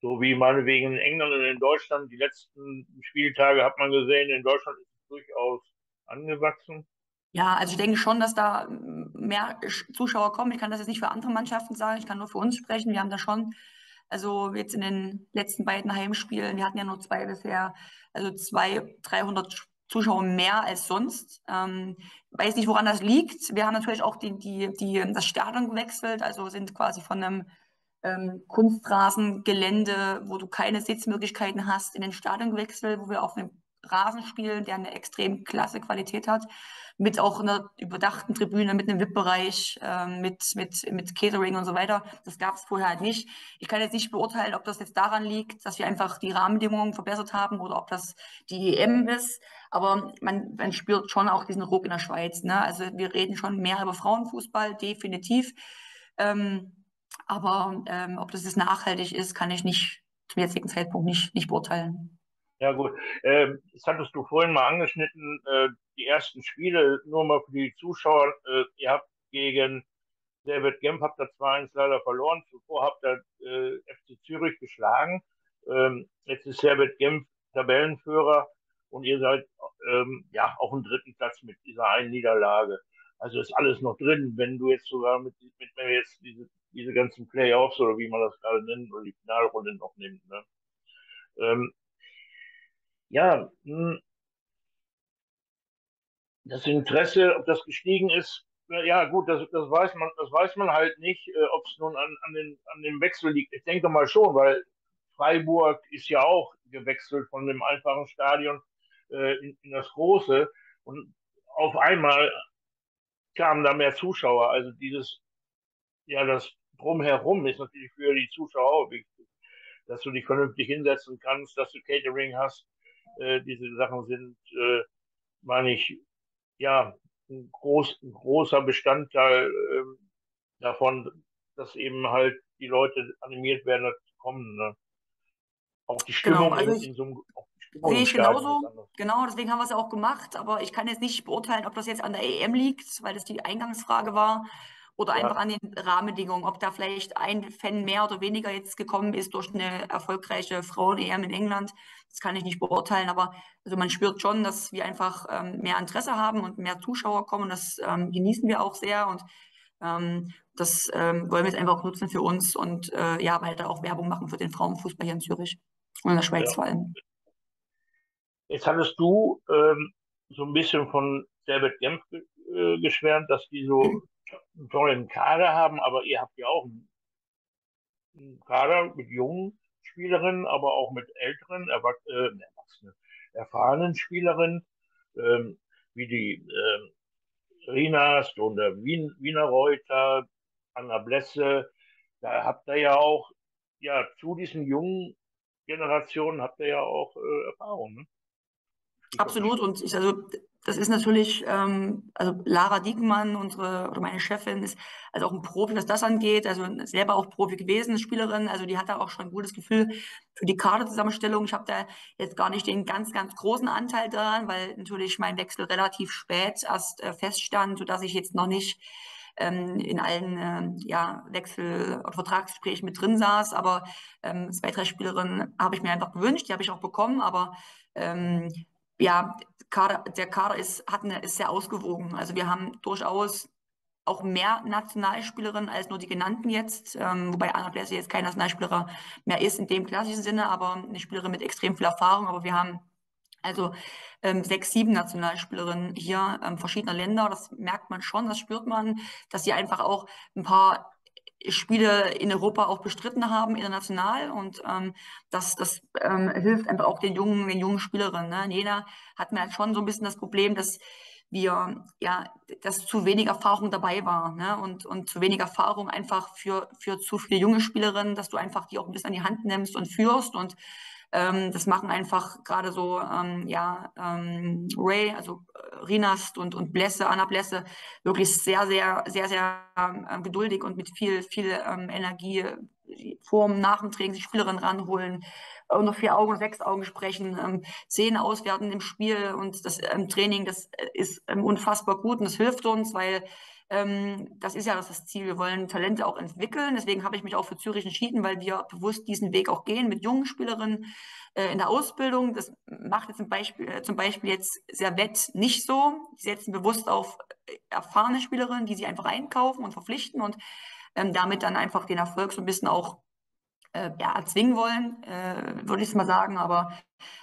So wie meinetwegen in England und in Deutschland. Die letzten Spieltage hat man gesehen, in Deutschland ist es durchaus angewachsen. Ja, also ich denke schon, dass da mehr Zuschauer kommen. Ich kann das jetzt nicht für andere Mannschaften sagen, ich kann nur für uns sprechen. Wir haben da schon, also jetzt in den letzten beiden Heimspielen, wir hatten ja nur zwei bisher, also zwei, 300 Zuschauer mehr als sonst. Ähm, weiß nicht, woran das liegt. Wir haben natürlich auch die, die, die, das Stadion gewechselt, also sind quasi von einem ähm, Kunstrasengelände, wo du keine Sitzmöglichkeiten hast, in den Stadion gewechselt, wo wir auf einem Rasen spielen, der eine extrem klasse Qualität hat, mit auch einer überdachten Tribüne, mit einem VIP-Bereich, äh, mit, mit, mit Catering und so weiter. Das gab es vorher halt nicht. Ich kann jetzt nicht beurteilen, ob das jetzt daran liegt, dass wir einfach die Rahmenbedingungen verbessert haben oder ob das die EM ist. Aber man, man spürt schon auch diesen Ruck in der Schweiz. Ne? Also wir reden schon mehr über Frauenfußball, definitiv. Ähm, aber ähm, ob das jetzt nachhaltig ist, kann ich nicht zum jetzigen Zeitpunkt nicht, nicht beurteilen. Ja gut, ähm, das hattest du vorhin mal angeschnitten, äh, die ersten Spiele, nur mal für die Zuschauer, äh, ihr habt gegen David Gemp, habt ihr 2-1 leider verloren, zuvor habt ihr äh, FC Zürich geschlagen, ähm, jetzt ist David Gemp Tabellenführer und ihr seid ähm, ja auf dem dritten Platz mit dieser einen Niederlage. Also ist alles noch drin, wenn du jetzt sogar mit, mit wenn jetzt diese, diese ganzen Playoffs oder wie man das gerade nennt, oder die Finalrunde noch nimmt, ne? Ähm, ja, hm. das Interesse, ob das gestiegen ist, ja gut, das, das weiß man, das weiß man halt nicht, äh, ob es nun an, an, den, an dem Wechsel liegt. Ich denke mal schon, weil Freiburg ist ja auch gewechselt von dem einfachen Stadion äh, in, in das große und auf einmal kamen da mehr Zuschauer. Also dieses, ja, das drumherum ist natürlich für die Zuschauer wichtig, dass du dich vernünftig hinsetzen kannst, dass du Catering hast, äh, diese Sachen sind, äh, meine ich, ja, ein, groß, ein großer Bestandteil äh, davon, dass eben halt die Leute animiert werden, zu kommen. Ne? Auch die genau, Stimmung genau, also in, in so einem Sehe ich genauso. Genau, deswegen haben wir es ja auch gemacht. Aber ich kann jetzt nicht beurteilen, ob das jetzt an der EM liegt, weil das die Eingangsfrage war oder ja. einfach an den Rahmenbedingungen, ob da vielleicht ein Fan mehr oder weniger jetzt gekommen ist durch eine erfolgreiche Frauen-EM in England. Das kann ich nicht beurteilen, aber also man spürt schon, dass wir einfach ähm, mehr Interesse haben und mehr Zuschauer kommen. Das ähm, genießen wir auch sehr und ähm, das ähm, wollen wir jetzt einfach nutzen für uns und äh, ja, weiter auch Werbung machen für den Frauenfußball hier in Zürich und in der Schweiz ja. vor allem. Jetzt hattest du ähm, so ein bisschen von David Genf äh, geschwärmt, dass die so einen tollen Kader haben, aber ihr habt ja auch einen Kader mit jungen Spielerinnen, aber auch mit älteren, äh, erwachsene, erfahrenen Spielerinnen, ähm, wie die äh, Rinas und der Wien, Wiener Reuter, Anna Blesse. Da habt ihr ja auch, ja, zu diesen jungen Generationen habt ihr ja auch äh, Erfahrung. Ne? Absolut. Und ich, also das ist natürlich, ähm, also Lara Diekmann, unsere oder meine Chefin, ist also auch ein Profi, was das angeht. Also selber auch Profi gewesen, Spielerin. Also die hat da auch schon ein gutes Gefühl für die Kaderzusammenstellung. Ich habe da jetzt gar nicht den ganz, ganz großen Anteil daran, weil natürlich mein Wechsel relativ spät erst äh, feststand, sodass ich jetzt noch nicht ähm, in allen äh, ja, Wechsel- oder Vertragsgesprächen mit drin saß. Aber ähm, zwei, drei Spielerinnen habe ich mir einfach gewünscht, die habe ich auch bekommen. Aber ähm, ja, Kader, der Kader ist, hat eine, ist sehr ausgewogen. Also wir haben durchaus auch mehr Nationalspielerinnen als nur die genannten jetzt, ähm, wobei Anna Blesse jetzt kein Nationalspieler mehr ist in dem klassischen Sinne, aber eine Spielerin mit extrem viel Erfahrung. Aber wir haben also ähm, sechs, sieben Nationalspielerinnen hier ähm, verschiedener Länder. Das merkt man schon, das spürt man, dass sie einfach auch ein paar Spiele in Europa auch bestritten haben, international. Und ähm, das, das ähm, hilft einfach auch den jungen, den jungen Spielerinnen. Ne? In Jena hat man halt schon so ein bisschen das Problem, dass wir, ja, dass zu wenig Erfahrung dabei war ne? und, und zu wenig Erfahrung einfach für, für zu viele junge Spielerinnen, dass du einfach die auch ein bisschen an die Hand nimmst und führst und ähm, das machen einfach gerade so, ähm, ja, ähm, Ray, also äh, Rinast und, und Blässe, Anna Blässe, wirklich sehr, sehr, sehr, sehr ähm, geduldig und mit viel, viel ähm, Energie vor dem, nach dem Training sich Spielerinnen ranholen, unter vier Augen und sechs Augen sprechen, ähm, Szenen auswerten im Spiel und das ähm, Training, das ist ähm, unfassbar gut und das hilft uns, weil ähm, das ist ja das Ziel. Wir wollen Talente auch entwickeln. Deswegen habe ich mich auch für Zürich entschieden, weil wir bewusst diesen Weg auch gehen mit jungen Spielerinnen äh, in der Ausbildung. Das macht jetzt zum Beispiel, äh, zum Beispiel jetzt Servette nicht so. Sie setzen bewusst auf äh, erfahrene Spielerinnen, die sie einfach einkaufen und verpflichten und ähm, damit dann einfach den Erfolg so ein bisschen auch äh, ja, erzwingen wollen, äh, würde ich es mal sagen. Aber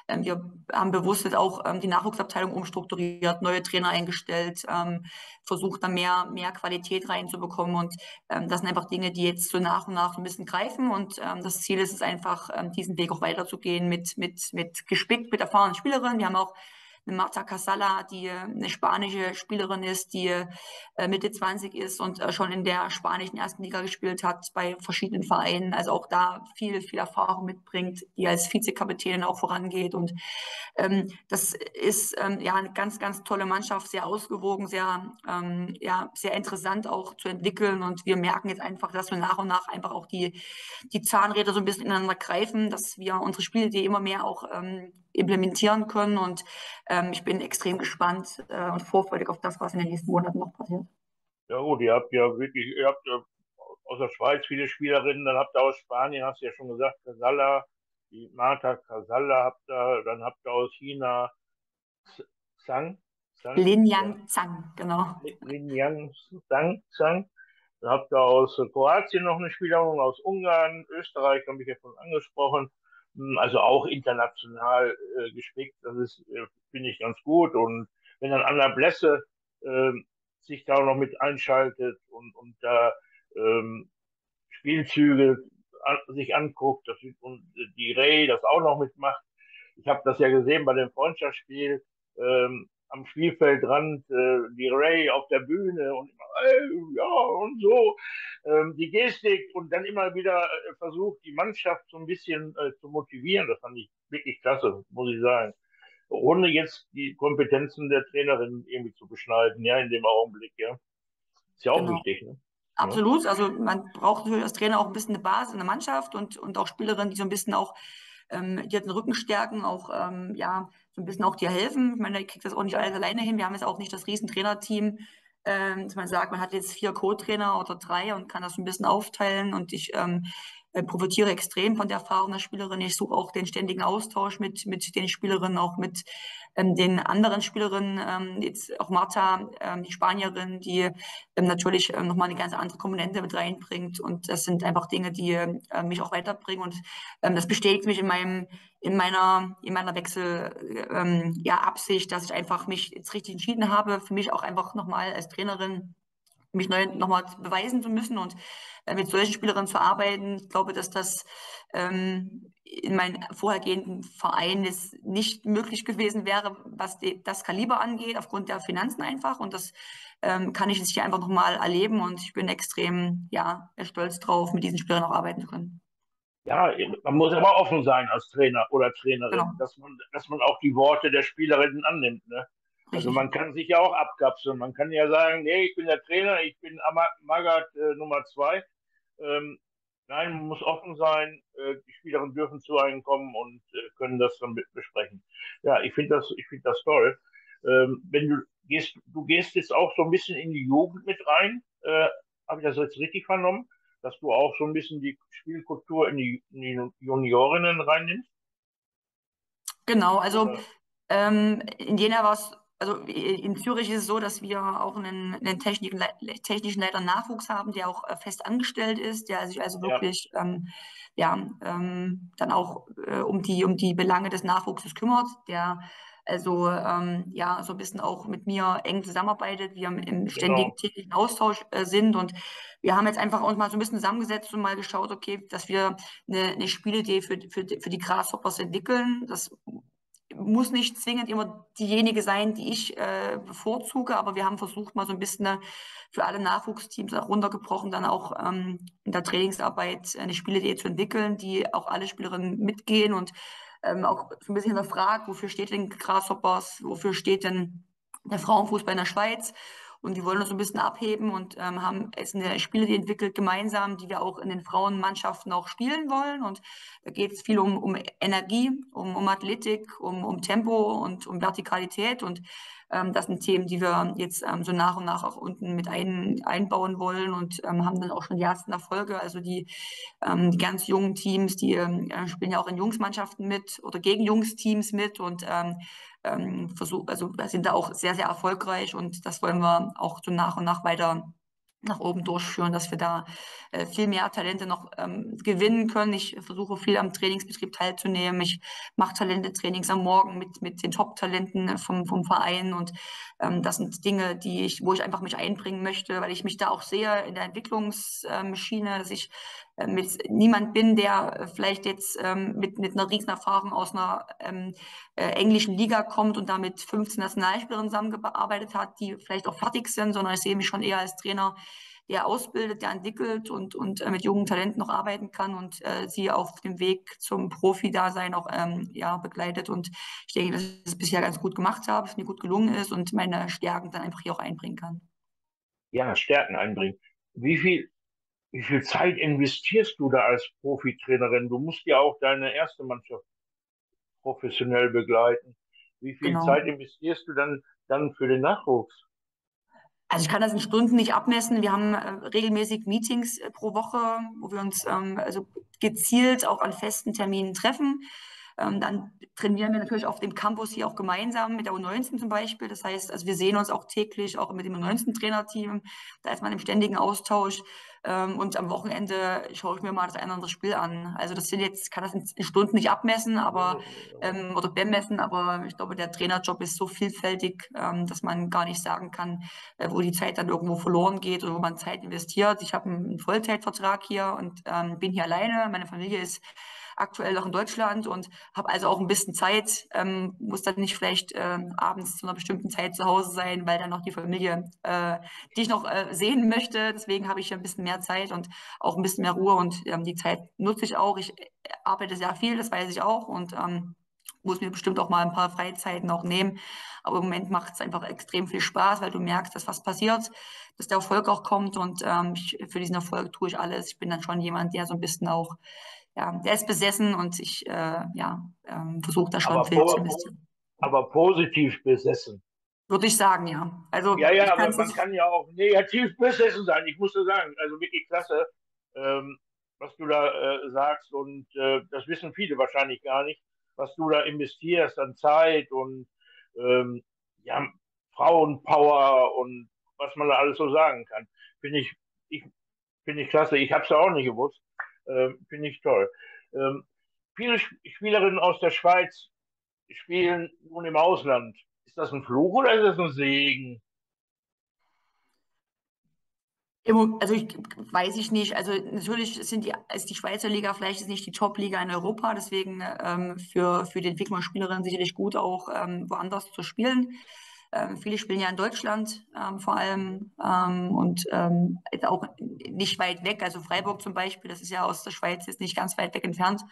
ähm, wir haben bewusst jetzt auch ähm, die Nachwuchsabteilung umstrukturiert, neue Trainer eingestellt, ähm, versucht da mehr, mehr Qualität reinzubekommen. Und ähm, das sind einfach Dinge, die jetzt so nach und nach ein bisschen greifen. Und ähm, das Ziel ist es einfach, ähm, diesen Weg auch weiterzugehen mit, mit, mit gespickt, mit erfahrenen Spielerinnen. Wir haben auch eine Marta Casala, die eine spanische Spielerin ist, die äh, Mitte 20 ist und äh, schon in der spanischen ersten Liga gespielt hat bei verschiedenen Vereinen. Also auch da viel, viel Erfahrung mitbringt, die als Vizekapitänin auch vorangeht. Und ähm, das ist ähm, ja eine ganz, ganz tolle Mannschaft, sehr ausgewogen, sehr, ähm, ja, sehr interessant auch zu entwickeln. Und wir merken jetzt einfach, dass wir nach und nach einfach auch die, die Zahnräder so ein bisschen ineinander greifen, dass wir unsere Spielidee immer mehr auch ähm, implementieren können. Und ähm, ich bin extrem gespannt äh, und vorfreudig auf das, was in den nächsten Monaten noch passiert. Ja gut, ihr habt ja wirklich, ihr habt ja aus der Schweiz viele Spielerinnen, dann habt ihr aus Spanien, hast du ja schon gesagt, Casalla, die Marta Casalla habt ihr, dann habt ihr aus China Zhang. Zhang Lin Yang Zhang, genau. Lin Yang Zhang, Zhang. Dann habt ihr aus Kroatien noch eine Spielerin, aus Ungarn, Österreich, habe ich ja schon angesprochen. Hm, also auch international äh, gespickt. Das ist, äh, finde ich, ganz gut. Und wenn dann Anna Blässe äh, sich da noch mit einschaltet und, und da ähm, Spielzüge an, sich anguckt das, und die Ray das auch noch mitmacht. Ich habe das ja gesehen bei dem Freundschaftsspiel. Ähm, am Spielfeldrand äh, die Ray auf der Bühne und immer, ey, ja und so ähm, die Gestik und dann immer wieder äh, versucht, die Mannschaft so ein bisschen äh, zu motivieren. Das fand ich wirklich klasse, muss ich sagen. Ohne jetzt die Kompetenzen der Trainerin irgendwie zu beschneiden, ja, in dem Augenblick, ja. Ist ja auch genau. wichtig, ne? Absolut. Also man braucht natürlich als Trainer auch ein bisschen eine Basis in der Mannschaft und, und auch Spielerinnen, die so ein bisschen auch ähm, die den Rücken stärken, auch ähm, ja, so ein bisschen auch dir helfen. Ich meine, ihr kriegt das auch nicht alles alleine hin. Wir haben jetzt auch nicht das riesen Trainerteam, ähm, dass man sagt, man hat jetzt vier Co-Trainer oder drei und kann das ein bisschen aufteilen. Und ich ähm, äh, profitiere extrem von der Erfahrung der Spielerin. Ich suche auch den ständigen Austausch mit, mit den Spielerinnen, auch mit ähm, den anderen Spielerinnen, ähm, jetzt auch Marta, ähm, die Spanierin, die ähm, natürlich ähm, nochmal eine ganz andere Komponente mit reinbringt. Und das sind einfach Dinge, die äh, mich auch weiterbringen. Und ähm, das bestätigt mich in meinem, in meiner, in meiner Wechsel, ähm, ja, Absicht, dass ich einfach mich jetzt richtig entschieden habe, für mich auch einfach nochmal als Trainerin mich neu nochmal beweisen zu müssen und äh, mit solchen Spielerinnen zu arbeiten. Ich glaube, dass das ähm, in meinen vorhergehenden Vereinen nicht möglich gewesen wäre, was die, das Kaliber angeht, aufgrund der Finanzen einfach. Und das ähm, kann ich jetzt hier einfach nochmal erleben und ich bin extrem ja, stolz drauf, mit diesen Spielern auch arbeiten zu können. Ja, man muss aber offen sein als Trainer oder Trainerin, genau. dass, man, dass man auch die Worte der Spielerinnen annimmt. Ne? Also man kann sich ja auch abkapseln. Man kann ja sagen, nee, ich bin der Trainer, ich bin Magat äh, Nummer zwei. Ähm, nein, man muss offen sein. Äh, die Spielerinnen dürfen zu einem kommen und äh, können das dann mit besprechen. Ja, ich finde das, ich finde das toll. Ähm, wenn du gehst, du gehst jetzt auch so ein bisschen in die Jugend mit rein. Äh, Habe ich das jetzt richtig vernommen? Dass du auch so ein bisschen die Spielkultur in die, in die Juniorinnen reinnimmst? Genau, also ähm, in Jena war es also in Zürich ist es so, dass wir auch einen, einen technischen, technischen Leiter Nachwuchs haben, der auch äh, fest angestellt ist, der sich also wirklich ja, ähm, ja ähm, dann auch äh, um, die, um die Belange des Nachwuchses kümmert, der Also ähm, ja, so ein bisschen auch mit mir eng zusammenarbeitet, wir im ständigen genau. täglichen Austausch äh, sind und wir haben jetzt einfach uns mal so ein bisschen zusammengesetzt und mal geschaut, okay, dass wir eine, eine Spielidee für, für, für die Grasshoppers entwickeln. Das muss nicht zwingend immer diejenige sein, die ich äh, bevorzuge, aber wir haben versucht, mal so ein bisschen äh, für alle Nachwuchsteams auch runtergebrochen, dann auch ähm, in der Trainingsarbeit eine Spielidee zu entwickeln, die auch alle Spielerinnen mitgehen und ähm, auch so ein bisschen hinterfragt, wofür steht denn Grasshoppers, wofür steht denn der Frauenfußball in der Schweiz und die wollen uns ein bisschen abheben und ähm, haben jetzt eine Spiele entwickelt gemeinsam, die wir auch in den Frauenmannschaften auch spielen wollen. Und da geht es viel um, um Energie, um, um Athletik, um, um Tempo und um Vertikalität. Und ähm, das sind Themen, die wir jetzt ähm, so nach und nach auch unten mit ein, einbauen wollen und ähm, haben dann auch schon die ersten Erfolge. Also die, ähm, die ganz jungen Teams, die ähm, äh, spielen ja auch in Jungsmannschaften mit oder gegen Jungsteams mit und ähm, versuch, also sind da auch sehr, sehr erfolgreich und das wollen wir auch so nach und nach weiter nach oben durchführen, dass wir da äh, viel mehr Talente noch ähm, gewinnen können. Ich versuche viel am Trainingsbetrieb teilzunehmen. Ich mache Talentetrainings am Morgen mit, mit den Top-Talenten vom, vom Verein und ähm, das sind Dinge, die ich, wo ich einfach mich einbringen möchte, weil ich mich da auch sehe in der Entwicklungsmaschine, dass ich mit niemand bin, der vielleicht jetzt ähm, mit, mit einer Riesenerfahrung aus einer ähm, äh, englischen Liga kommt und damit 15 Nationalspielerinnen zusammengearbeitet hat, die vielleicht auch fertig sind, sondern ich sehe mich schon eher als Trainer, der ausbildet, der entwickelt und, und äh, mit jungen Talenten noch arbeiten kann und äh, sie auf dem Weg zum Profi-Dasein auch ähm, ja, begleitet. Und ich denke, dass ich das bisher ganz gut gemacht habe, es mir gut gelungen ist und meine Stärken dann einfach hier auch einbringen kann. Ja, Stärken einbringen. Wie viel, wie viel Zeit investierst du da als Profitrainerin? Du musst ja auch deine erste Mannschaft professionell begleiten. Wie viel genau. Zeit investierst du dann, dann für den Nachwuchs? Also ich kann das in Stunden nicht abmessen. Wir haben äh, regelmäßig Meetings äh, pro Woche, wo wir uns ähm, also gezielt auch an festen Terminen treffen. Ähm, dann trainieren wir natürlich auf dem Campus hier auch gemeinsam mit der U19 zum Beispiel. Das heißt, also wir sehen uns auch täglich, auch mit dem U19-Trainerteam. Da ist man im ständigen Austausch. Ähm, und am Wochenende schaue ich mir mal das eine oder andere Spiel an. Also das sind jetzt, kann das in Stunden nicht abmessen, aber ähm, oder bemessen, aber ich glaube, der Trainerjob ist so vielfältig, ähm, dass man gar nicht sagen kann, äh, wo die Zeit dann irgendwo verloren geht oder wo man Zeit investiert. Ich habe einen Vollzeitvertrag hier und ähm, bin hier alleine. Meine Familie ist aktuell noch in Deutschland und habe also auch ein bisschen Zeit, ähm, muss dann nicht vielleicht äh, abends zu einer bestimmten Zeit zu Hause sein, weil dann noch die Familie, äh, die ich noch äh, sehen möchte. Deswegen habe ich ein bisschen mehr Zeit und auch ein bisschen mehr Ruhe und ähm, die Zeit nutze ich auch. Ich äh, arbeite sehr viel, das weiß ich auch und ähm, muss mir bestimmt auch mal ein paar Freizeiten auch nehmen. Aber im Moment macht es einfach extrem viel Spaß, weil du merkst, dass was passiert, dass der Erfolg auch kommt und ähm, ich, für diesen Erfolg tue ich alles. Ich bin dann schon jemand, der so ein bisschen auch ja, der ist besessen und ich äh, ja, ähm, versuche da schon aber viel zu investieren. Aber positiv besessen. Würde ich sagen, ja. Also, ja, ja, aber man kann ja auch negativ besessen sein. Ich muss so sagen, also wirklich klasse, ähm, was du da äh, sagst und äh, das wissen viele wahrscheinlich gar nicht, was du da investierst an Zeit und ähm, ja, Frauenpower und was man da alles so sagen kann. Finde ich, ich, finde ich klasse. Ich habe es ja auch nicht gewusst. Ähm, Finde ich toll. Ähm, viele Spielerinnen aus der Schweiz spielen nun im Ausland. Ist das ein Fluch oder ist das ein Segen? Also ich weiß ich nicht. Also natürlich sind die, ist die Schweizer Liga vielleicht ist nicht die Top-Liga in Europa, deswegen ähm, für, für die Entwicklungsspielerinnen sicherlich gut auch ähm, woanders zu spielen. Ähm, viele spielen ja in Deutschland ähm, vor allem ähm, und ähm, auch nicht weit weg. Also Freiburg zum Beispiel, das ist ja aus der Schweiz jetzt nicht ganz weit weg entfernt.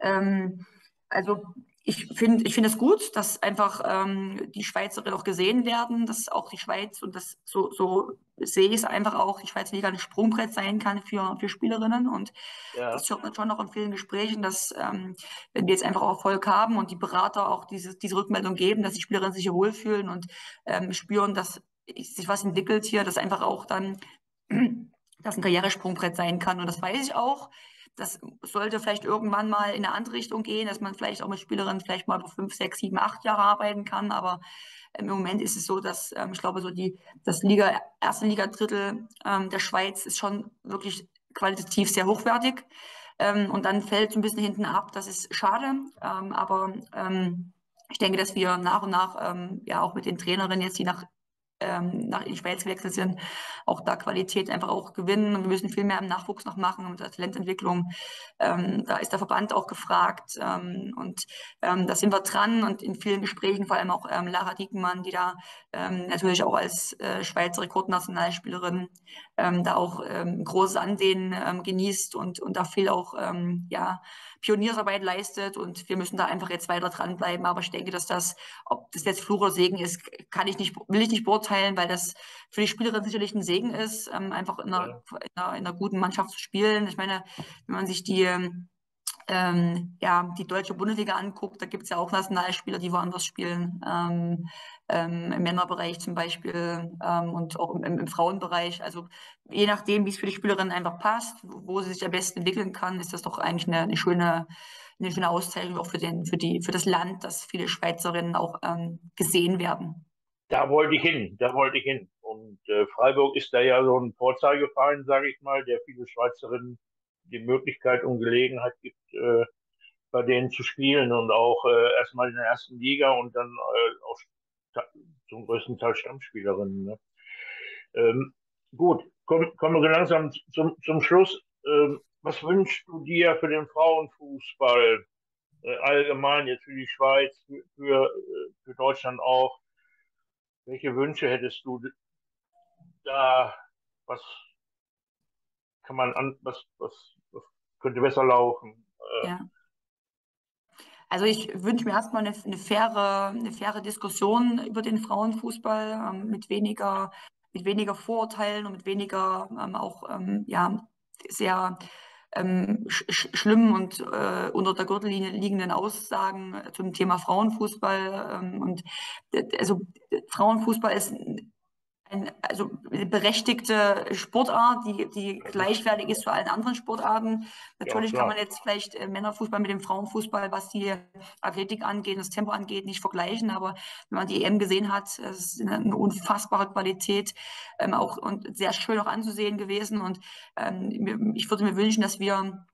Ähm, also ich finde ich finde es gut, dass einfach ähm, die Schweizerinnen auch gesehen werden, dass auch die Schweiz und das so, so sehe ich es einfach auch, die Schweizer Liga ein Sprungbrett sein kann für, für Spielerinnen. Und ja. das hört man schon noch in vielen Gesprächen, dass ähm, wenn wir jetzt einfach Erfolg haben und die Berater auch diese, diese Rückmeldung geben, dass die Spielerinnen sich hier wohlfühlen und ähm, spüren, dass sich was entwickelt hier, dass einfach auch dann das ein Karrieresprungbrett sein kann. Und das weiß ich auch das sollte vielleicht irgendwann mal in eine andere Richtung gehen, dass man vielleicht auch mit Spielerinnen vielleicht mal über fünf, sechs, sieben, acht Jahre arbeiten kann. Aber im Moment ist es so, dass ähm, ich glaube, so die das Liga, erste Liga Drittel ähm, der Schweiz ist schon wirklich qualitativ sehr hochwertig. Ähm, und dann fällt es ein bisschen hinten ab. Das ist schade. Ähm, aber ähm, ich denke, dass wir nach und nach ähm, ja auch mit den Trainerinnen jetzt, die nach ähm, nach in die Schweiz gewechselt sind, auch da Qualität einfach auch gewinnen. Und wir müssen viel mehr im Nachwuchs noch machen und der Talententwicklung. Ähm, da ist der Verband auch gefragt ähm, und ähm, da sind wir dran und in vielen Gesprächen, vor allem auch ähm, Lara Diekenmann, die da ähm, natürlich auch als äh, Schweizer Rekordnationalspielerin da auch großes Ansehen genießt und, und da viel auch ja, Pioniersarbeit leistet und wir müssen da einfach jetzt weiter dranbleiben. Aber ich denke, dass das, ob das jetzt Fluch oder Segen ist, kann ich nicht, will ich nicht beurteilen, weil das für die Spielerin sicherlich ein Segen ist, ähm, einfach in einer, in, einer, in einer, guten Mannschaft zu spielen. Ich meine, wenn man sich die ähm, ja, die deutsche Bundesliga anguckt, da gibt es ja auch Nationalspieler, die woanders spielen, ähm, ähm, im Männerbereich zum Beispiel ähm, und auch im, im, Frauenbereich. Also je nachdem, wie es für die Spielerin einfach passt, wo sie sich am besten entwickeln kann, ist das doch eigentlich eine, eine schöne eine schöne Auszeichnung auch für, den, für, die, für das Land, dass viele Schweizerinnen auch ähm, gesehen werden. Da wollte ich hin, da wollte ich hin. Und äh, Freiburg ist da ja so ein Vorzeigeverein, sage ich mal, der viele Schweizerinnen die Möglichkeit und Gelegenheit gibt, äh, bei denen zu spielen und auch äh, erstmal in der ersten Liga und dann äh, auch zum größten Teil Stammspielerinnen. Ne? Ähm, gut, komm, kommen wir langsam zum, zum Schluss. Ähm, was wünschst du dir für den Frauenfußball äh, allgemein, jetzt für die Schweiz, für, für, äh, für Deutschland auch? Welche Wünsche hättest du da? Was kann man an, was, was könnte besser laufen. Äh, ja. Also ich wünsche mir erstmal eine, eine, faire, eine faire Diskussion über den Frauenfußball ähm, mit weniger mit weniger Vorurteilen und mit weniger ähm, auch ähm, ja sehr ähm, sch schlimmen und äh, unter der Gürtellinie liegenden Aussagen zum Thema Frauenfußball. Ähm, und also Frauenfußball ist ein, also berechtigte Sportart, die, die gleichwertig ist zu allen anderen Sportarten. Natürlich ja, kann man jetzt vielleicht äh, Männerfußball mit dem Frauenfußball, was die Athletik angeht, das Tempo angeht, nicht vergleichen. Aber wenn man die EM gesehen hat, es ist eine, eine unfassbare Qualität, ähm, auch und sehr schön auch anzusehen gewesen. Und ähm, ich würde mir wünschen, dass wir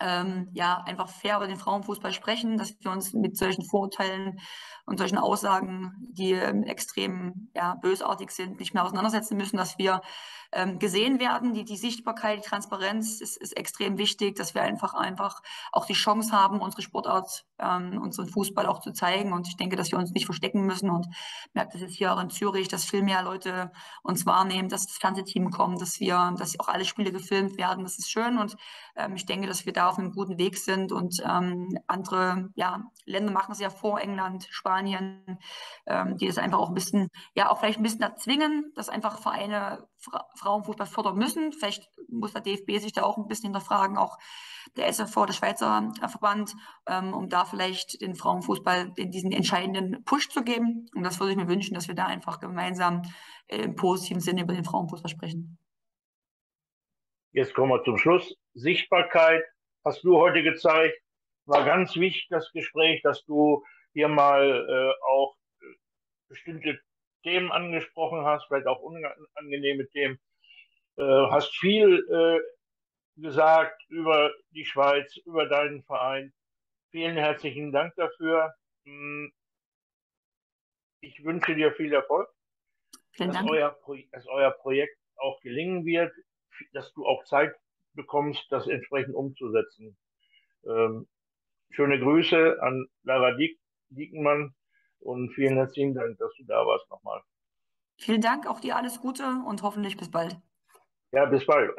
ähm, ja, einfach fair über den Frauenfußball sprechen, dass wir uns mit solchen Vorurteilen und solchen Aussagen, die ähm, extrem ja, bösartig sind, nicht mehr auseinandersetzen müssen, dass wir ähm, gesehen werden. Die, die Sichtbarkeit, die Transparenz ist, ist extrem wichtig, dass wir einfach einfach auch die Chance haben, unsere Sportart, ähm, unseren Fußball auch zu zeigen. Und ich denke, dass wir uns nicht verstecken müssen. Und merke das jetzt hier auch in Zürich, dass viel mehr Leute uns wahrnehmen, dass das Fernsehteam kommt, dass wir, dass auch alle Spiele gefilmt werden. Das ist schön. Und ähm, ich denke, dass wir da auf einem guten Weg sind. Und ähm, andere ja, Länder machen es ja vor, England, Spanien, ähm, die das einfach auch ein bisschen, ja, auch vielleicht ein bisschen erzwingen, dass einfach Vereine Frauenfußball fördern müssen. Vielleicht muss der DFB sich da auch ein bisschen hinterfragen, auch der SFV, der Schweizer Verband, ähm, um da vielleicht den Frauenfußball in diesen entscheidenden Push zu geben. Und das würde ich mir wünschen, dass wir da einfach gemeinsam äh, im positiven Sinne über den Frauenfußball sprechen. Jetzt kommen wir zum Schluss. Sichtbarkeit hast du heute gezeigt. War ganz wichtig, das Gespräch, dass du hier mal äh, auch bestimmte Themen angesprochen hast, vielleicht auch unangenehme Themen. Äh, hast viel äh, gesagt über die Schweiz, über deinen Verein. Vielen herzlichen Dank dafür. Hm. Ich wünsche dir viel Erfolg, Vielen dass. Euer, dass euer Projekt auch gelingen wird, dass du auch Zeit bekommst, das entsprechend umzusetzen. Ähm, schöne Grüße an Lara Diek Diekenmann und vielen herzlichen Dank, dass du da warst nochmal. Vielen Dank, auch dir alles Gute und hoffentlich bis bald. Ja, bis bald.